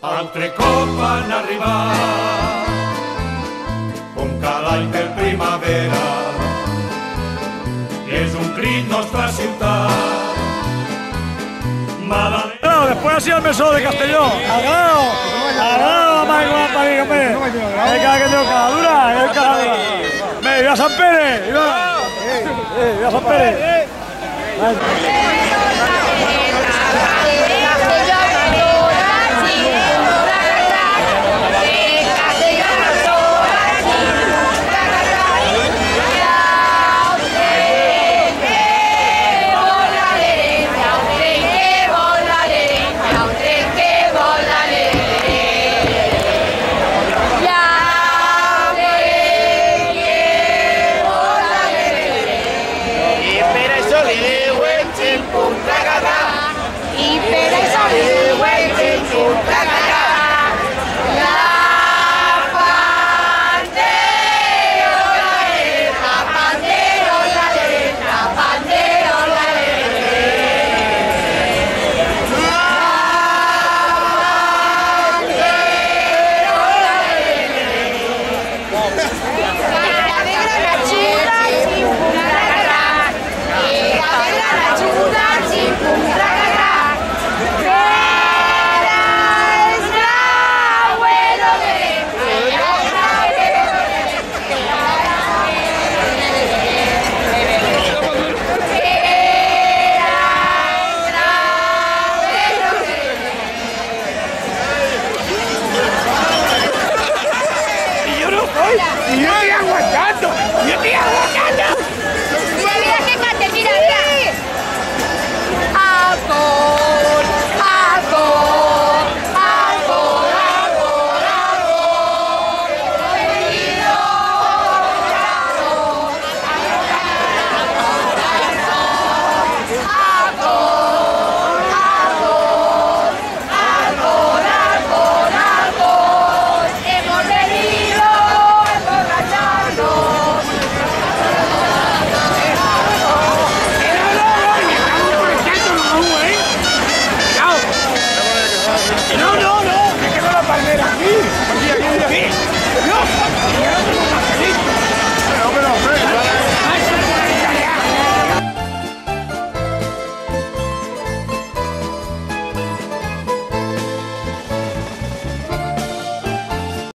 Altre cop van arribar un cada any per primavera és un crit nostra ciutat Madalena Claro, después ha sido el mesón de Castellón. ¡Al grano! ¡Al grano, Mike Guapari, hombre! ¡Venga, que tengo caladura! ¡Es caladura! ¡Ve, viva San Pérez! ¡Viva! ¡Eh, viva San Pérez! Per això li You're.